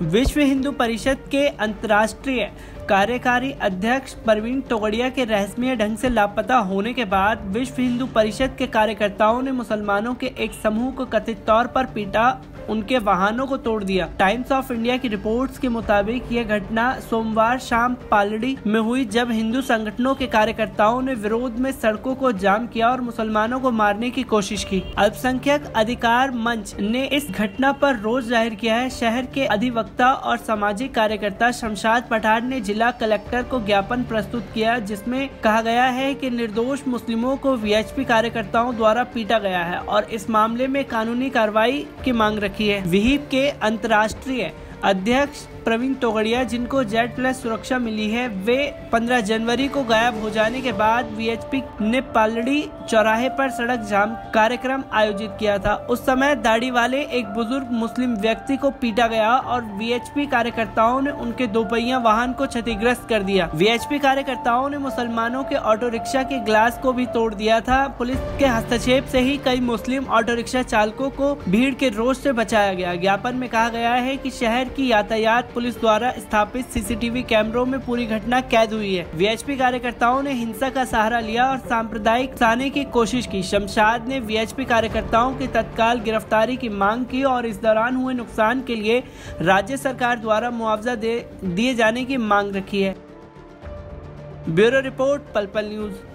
विश्व हिंदू परिषद के अंतर्राष्ट्रीय कार्यकारी अध्यक्ष प्रवीण तोगड़िया के रहस्यमय ढंग से लापता होने के बाद विश्व हिंदू परिषद के कार्यकर्ताओं ने मुसलमानों के एक समूह को कथित तौर पर पीटा उनके वाहनों को तोड़ दिया। टाइम्स ऑफ़ इंडिया की रिपोर्ट्स के मुताबिक यह घटना सोमवार शाम पालड़ी में हुई, जब हिंदू संगठनों के कार्यकर्ताओं ने विरोध में सड़कों को जाम किया और मुसलमानों को मारने की कोशिश की। अल्पसंख्यक अधिकार मंच ने इस घटना पर रोज ज़ाहिर किया है। शहर के अधिवक्ता और सामाजिक कार्यकर्ता शमशाद पठार ने जिला कलेक्टर को ज्ञापन प्रस्तुत किया, जिसमें कहा गया है कि निर्दोष मुस्लिमों को वीएचपी कार्यकर्ताओं द्वारा पीटा गया है और इस मामले में कानूनी कार्रवाई की मांग रखी है। विहिप के अंतर्राष्ट्रीय अध्यक्ष प्रवीण तोगड़िया, जिनको जेड प्लस सुरक्षा मिली है, वे 15 जनवरी को गायब हो जाने के बाद वीएचपी ने पालड़ी चौराहे पर सड़क जाम कार्यक्रम आयोजित किया था। उस समय दाढ़ी वाले एक बुज़ुर्ग मुस्लिम व्यक्ति को पीटा गया और वीएचपी कार्यकर्ताओं ने उनके दोपहिया वाहन को क्षतिग्रस्त कर दिया। वीएचपी कार्यकर्ताओं ने मुसलमानों के ऑटो रिक्शा के ग्लास को भी तोड़ दिया था। पुलिस के हस्तक्षेप से ही कई मुस्लिम ऑटो रिक्शा चालकों को भीड़ के रोष से बचाया गया। ज्ञापन में कहा गया है कि शहर की यातायात पुलिस द्वारा स्थापित सीसीटीवी कैमरों में पूरी घटना कैद हुई है। वीएचपी कार्यकर्ताओं ने हिंसा का सहारा लिया और सांप्रदायिक साने की कोशिश की। शमशाद ने वीएचपी कार्यकर्ताओं की तत्काल गिरफ्तारी की मांग की और इस दौरान हुए नुकसान के लिए राज्य सरकार द्वारा मुआवजा दिए जाने की मांग रखी है। Bureau report, Palpal news.